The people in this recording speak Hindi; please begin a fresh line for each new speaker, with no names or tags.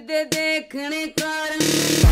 ਦੇ ਦੇਖਣੇ ਕਾਰਨ